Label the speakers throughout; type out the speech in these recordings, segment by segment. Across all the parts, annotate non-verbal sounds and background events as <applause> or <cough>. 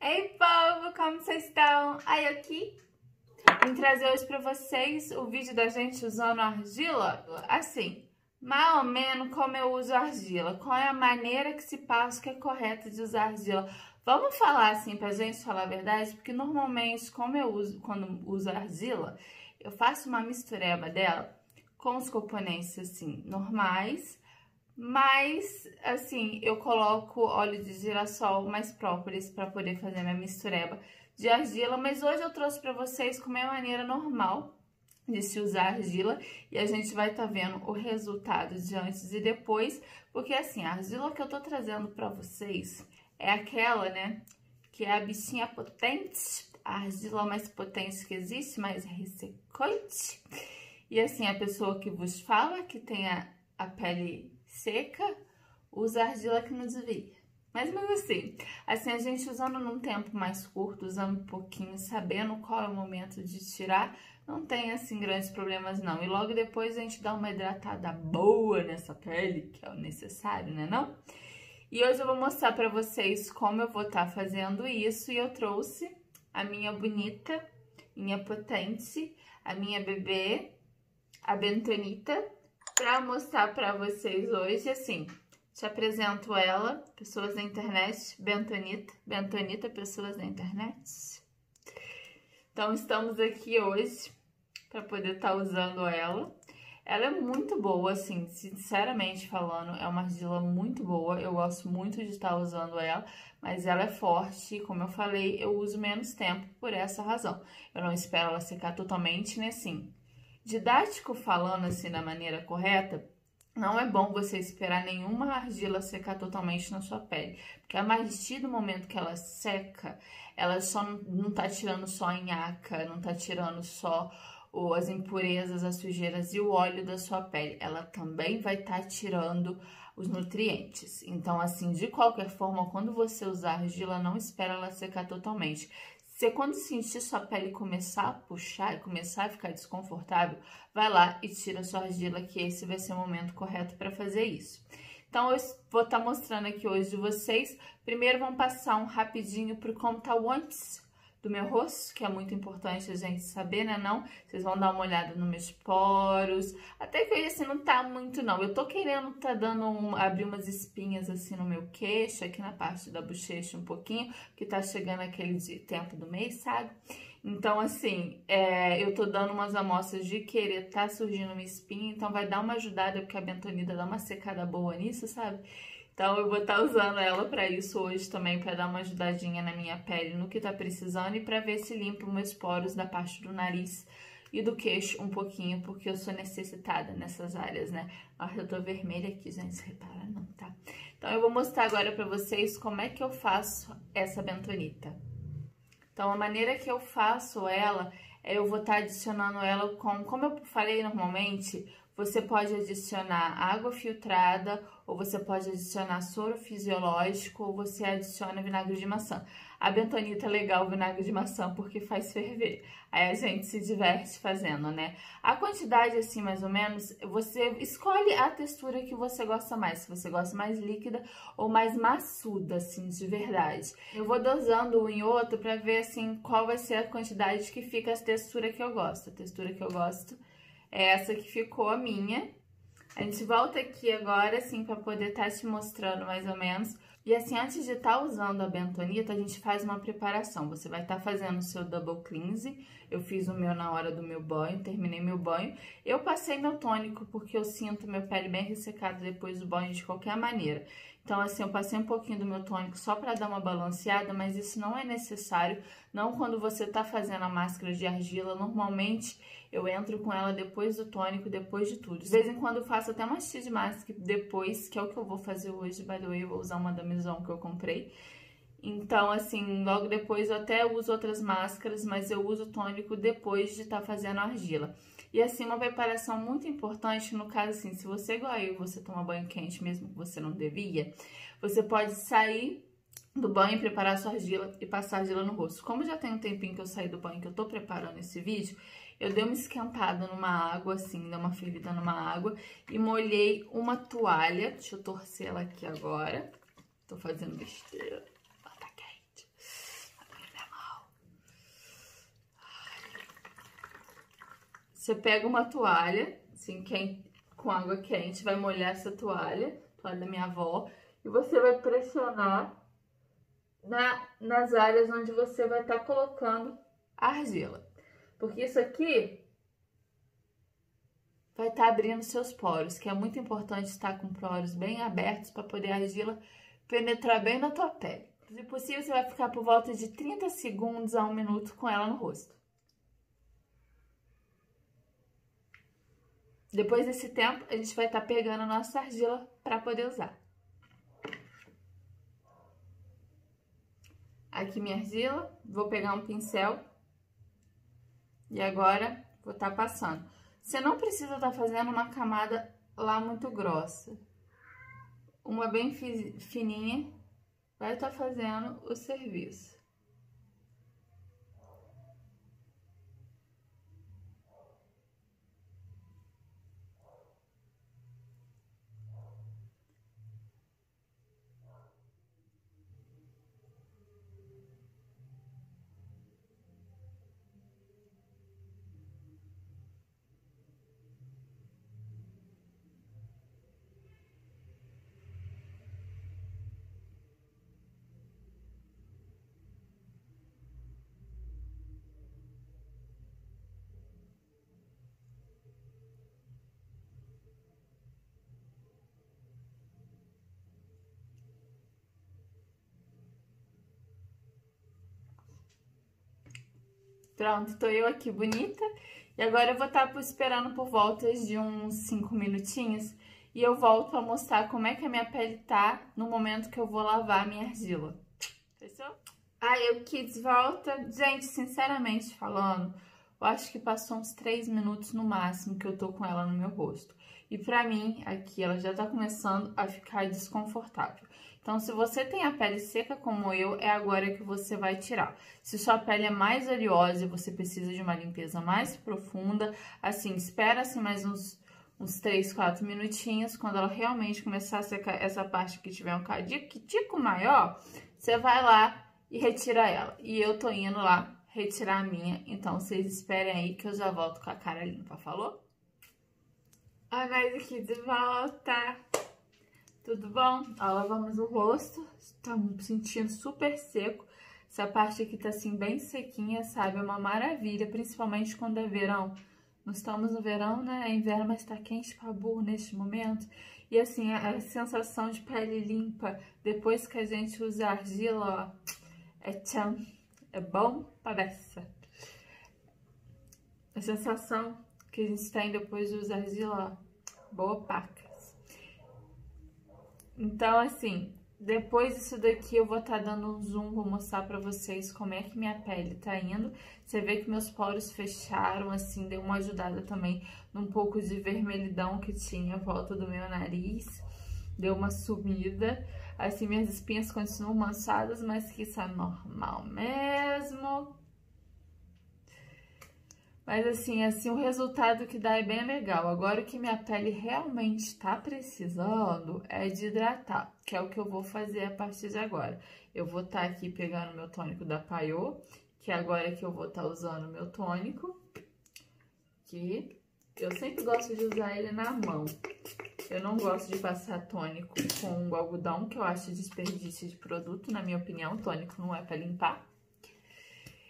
Speaker 1: Ei, povo, como vocês estão? Aí, aqui, vim trazer hoje pra vocês o vídeo da gente usando argila. Assim, mais ou menos como eu uso argila. Qual é a maneira que se passa que é correta de usar argila. Vamos falar assim pra gente falar a verdade? Porque normalmente, como eu uso, quando uso argila, eu faço uma mistureba dela com os componentes, assim, normais mas, assim, eu coloco óleo de girassol mais própolis para poder fazer minha mistureba de argila. Mas hoje eu trouxe para vocês como é a maneira normal de se usar argila. E a gente vai estar tá vendo o resultado de antes e depois. Porque, assim, a argila que eu tô trazendo para vocês é aquela, né, que é a bichinha potente. A argila mais potente que existe, mais ressecante. E, assim, a pessoa que vos fala, que tem a, a pele seca, usa argila que não desvia. Mas mesmo assim, assim, a gente usando num tempo mais curto, usando um pouquinho, sabendo qual é o momento de tirar, não tem, assim, grandes problemas não. E logo depois a gente dá uma hidratada boa nessa pele, que é o necessário, né não? E hoje eu vou mostrar pra vocês como eu vou estar tá fazendo isso e eu trouxe a minha bonita, minha potente, a minha bebê, a Bentonita, para mostrar para vocês hoje, assim, te apresento ela, pessoas da internet, Bentonita, Bentonita, pessoas da internet. Então, estamos aqui hoje para poder estar tá usando ela. Ela é muito boa, assim, sinceramente falando, é uma argila muito boa. Eu gosto muito de estar tá usando ela, mas ela é forte. Como eu falei, eu uso menos tempo por essa razão. Eu não espero ela secar totalmente, né, assim. Didático falando assim da maneira correta, não é bom você esperar nenhuma argila secar totalmente na sua pele, porque a partir do momento que ela seca, ela só não, tá tirando só a nhaca, não tá tirando só as impurezas, as sujeiras e o óleo da sua pele. Ela também vai estar tá tirando os nutrientes. Então, assim, de qualquer forma, quando você usar argila, não espera ela secar totalmente. Você, quando sentir sua pele começar a puxar e começar a ficar desconfortável, vai lá e tira sua argila, que esse vai ser o momento correto para fazer isso. Então, eu vou estar tá mostrando aqui hoje vocês. Primeiro, vamos passar um rapidinho por como tá o antes do meu rosto, que é muito importante a gente saber, né, não? Vocês vão dar uma olhada nos meus poros. Até que hoje, assim, não tá muito, não. Eu tô querendo tá dando um, abrir umas espinhas, assim, no meu queixo, aqui na parte da bochecha um pouquinho, que tá chegando aquele tempo do mês, sabe? Então, assim, é, eu tô dando umas amostras de querer tá surgindo uma espinha, então vai dar uma ajudada, porque a bentonida dá uma secada boa nisso, sabe? Então eu vou estar tá usando ela para isso hoje também, para dar uma ajudadinha na minha pele no que tá precisando e para ver se limpa meus poros da parte do nariz e do queixo um pouquinho, porque eu sou necessitada nessas áreas, né? Nossa, eu tô vermelha aqui, gente, repara não, tá? Então eu vou mostrar agora para vocês como é que eu faço essa bentonita. Então a maneira que eu faço ela, eu vou estar tá adicionando ela com, como eu falei normalmente, você pode adicionar água filtrada, ou você pode adicionar soro fisiológico, ou você adiciona vinagre de maçã. A bentonita é legal o vinagre de maçã porque faz ferver. Aí a gente se diverte fazendo, né? A quantidade, assim, mais ou menos, você escolhe a textura que você gosta mais. Se você gosta mais líquida ou mais maçuda, assim, de verdade. Eu vou dosando um em outro pra ver, assim, qual vai ser a quantidade que fica a textura que eu gosto. A textura que eu gosto é essa que ficou a minha. A gente volta aqui agora, assim, pra poder estar tá te mostrando mais ou menos. E assim, antes de estar tá usando a bentonita, a gente faz uma preparação. Você vai estar tá fazendo o seu double cleanse. Eu fiz o meu na hora do meu banho, terminei meu banho. Eu passei meu tônico porque eu sinto minha pele bem ressecada depois do banho de qualquer maneira. Então, assim, eu passei um pouquinho do meu tônico só para dar uma balanceada, mas isso não é necessário. Não quando você tá fazendo a máscara de argila. Normalmente, eu entro com ela depois do tônico, depois de tudo. De vez em quando eu faço até uma sheet mask depois, que é o que eu vou fazer hoje. By the way, eu vou usar uma da que eu comprei. Então, assim, logo depois eu até uso outras máscaras, mas eu uso tônico depois de estar tá fazendo argila. E assim, uma preparação muito importante, no caso assim, se você igual eu, você toma banho quente mesmo que você não devia, você pode sair do banho, preparar sua argila e passar argila no rosto. Como já tem um tempinho que eu saí do banho, que eu tô preparando esse vídeo, eu dei uma esquentada numa água, assim, dei uma ferida numa água e molhei uma toalha. Deixa eu torcer ela aqui agora. Tô fazendo besteira. Ela tá quente. Você pega uma toalha, assim, quente, com água quente, vai molhar essa toalha, toalha da minha avó, e você vai pressionar na, nas áreas onde você vai estar tá colocando a argila. Porque isso aqui vai estar tá abrindo seus poros, que é muito importante estar com poros bem abertos para poder a argila penetrar bem na tua pele. Se possível, você vai ficar por volta de 30 segundos a um minuto com ela no rosto. Depois desse tempo, a gente vai estar tá pegando a nossa argila para poder usar. Aqui minha argila, vou pegar um pincel e agora vou estar tá passando. Você não precisa estar tá fazendo uma camada lá muito grossa. Uma bem fininha vai estar tá fazendo o serviço. Pronto, tô eu aqui bonita. E agora eu vou estar tá esperando por volta de uns 5 minutinhos. E eu volto a mostrar como é que a minha pele tá no momento que eu vou lavar a minha argila. Fechou? Aí o Kids volta. Gente, sinceramente falando, eu acho que passou uns 3 minutos no máximo que eu tô com ela no meu rosto. E pra mim, aqui, ela já tá começando a ficar desconfortável. Então, se você tem a pele seca como eu, é agora que você vai tirar. Se sua pele é mais oleosa e você precisa de uma limpeza mais profunda, assim, espera assim mais uns, uns 3, 4 minutinhos. Quando ela realmente começar a secar essa parte que tiver um tico maior, você vai lá e retira ela. E eu tô indo lá retirar a minha, então vocês esperem aí que eu já volto com a cara limpa, falou? Olha nós aqui de volta! Tudo bom? Ó, lavamos o rosto, tá sentindo super seco. Essa parte aqui tá assim bem sequinha, sabe? É uma maravilha, principalmente quando é verão. Não estamos no verão, né? É inverno, mas tá quente pra burro neste momento. E assim, a, sensação de pele limpa depois que a gente usa argila, ó, é tchan, é bom para essa. A sensação que a gente tem depois de usar argila, ó, boa paca. Então, assim, depois disso daqui eu vou estar tá dando um zoom, vou mostrar pra vocês como é que minha pele tá indo. Você vê que meus poros fecharam, assim, deu uma ajudada também num pouco de vermelhidão que tinha à volta do meu nariz. Deu uma sumida. Assim, minhas espinhas continuam manchadas, mas que isso é normal mesmo. Mas assim, assim, o resultado que dá é bem legal. Agora, o que minha pele realmente está precisando é de hidratar, que é o que eu vou fazer a partir de agora. Eu vou estar tá aqui pegando meu tônico da Paiô, que agora é que eu vou estar tá usando meu tônico, que eu sempre gosto de usar ele na mão. Eu não gosto de passar tônico com algodão, que eu acho desperdício de produto, na minha opinião. Tônico não é para limpar.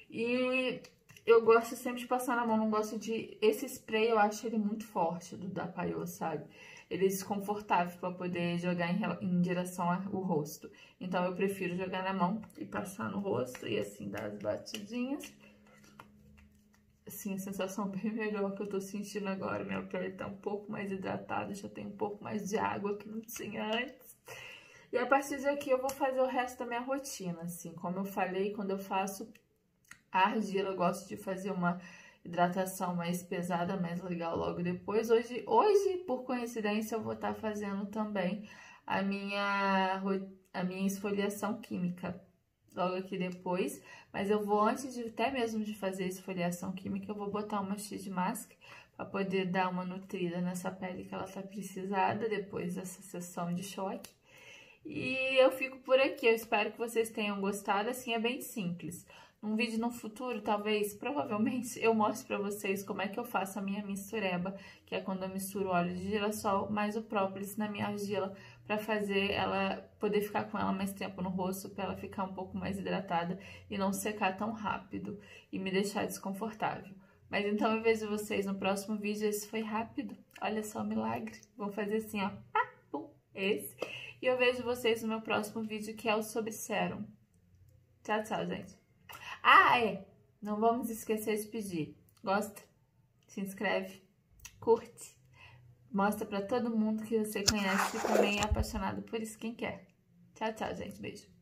Speaker 1: E eu gosto sempre de passar na mão, não gosto de... Esse spray eu acho ele muito forte, do da Paiô, sabe? Ele é desconfortável para poder jogar em, em direção ao rosto. Então, eu prefiro jogar na mão e passar no rosto e assim dar as batidinhas. Assim, a sensação <laughs> bem melhor que eu tô sentindo agora. Minha pele tá um pouco mais hidratada, já tem um pouco mais de água que não tinha antes. E a partir daqui eu vou fazer o resto da minha rotina, assim. Como eu falei, quando eu faço a argila, eu gosto de fazer uma hidratação mais pesada, mais legal logo depois. Hoje, hoje por coincidência, eu vou estar tá fazendo também a minha, a minha esfoliação química logo aqui depois, mas eu vou, antes de até mesmo de fazer a esfoliação química, eu vou botar uma X Mask para poder dar uma nutrida nessa pele que ela tá precisada depois dessa sessão de choque. E eu fico por aqui, eu espero que vocês tenham gostado, assim é bem simples. Um vídeo no futuro, talvez, provavelmente, eu mostre pra vocês como é que eu faço a minha mistureba, que é quando eu misturo óleo de girassol mais o própolis na minha argila, pra fazer ela, poder ficar com ela mais tempo no rosto, pra ela ficar um pouco mais hidratada e não secar tão rápido e me deixar desconfortável. Mas então eu vejo vocês no próximo vídeo, esse foi rápido, olha só o milagre. Vou fazer assim, ó, pá, pum, esse. E eu vejo vocês no meu próximo vídeo, que é o sobre sérum. Tchau, tchau, gente. Ah, é. Não vamos esquecer de pedir. Gosta? Se inscreve, curte, mostra pra todo mundo que você conhece e também é apaixonado por skincare. Tchau, tchau, gente. Beijo.